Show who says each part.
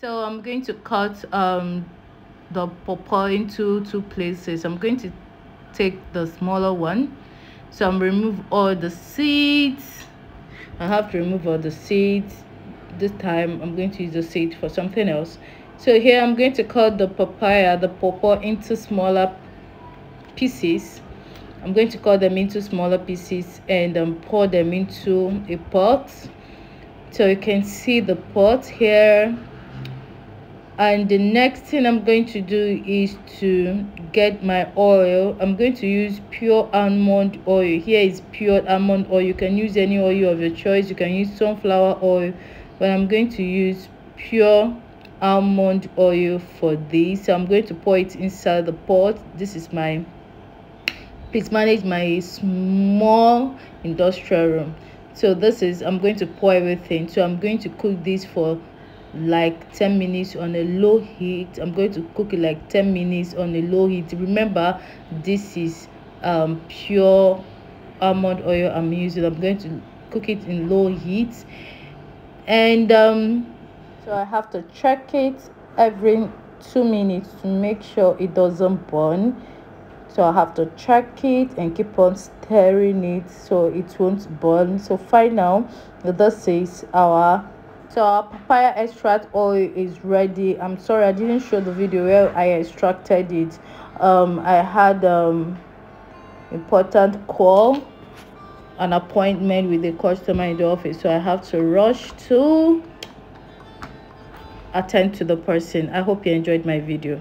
Speaker 1: so i'm going to cut um the pawpaw into two places. I'm going to take the smaller one. So i'm remove all the seeds. I have to remove all the seeds. This time i'm going to use the seed for something else. So here i'm going to cut the papaya the pawpaw into smaller pieces. I'm going to cut them into smaller pieces and um, pour them into a pot. So you can see the pot here and the next thing i'm going to do is to get my oil. I'm going to use pure almond oil. Here is pure almond oil. You can use any oil of your choice. You can use sunflower oil. But i'm going to use pure almond oil for this. So i'm going to pour it inside the pot. This is my please manage my small industrial room. So this is i'm going to pour everything. So i'm going to cook this for like 10 minutes on a low heat. I'm going to cook it like 10 minutes on a low heat. Remember this is um pure almond oil i'm using. I'm going to cook it in low heat. And um so i have to check it every two minutes to make sure it doesn't burn. So i have to check it and keep on stirring it so it won't burn. So fine now this is our so papaya extract oil is ready. I'm sorry i didn't show the video where i extracted it. Um i had um important call an appointment with the customer in the office. So i have to rush to attend to the person. I hope you enjoyed my video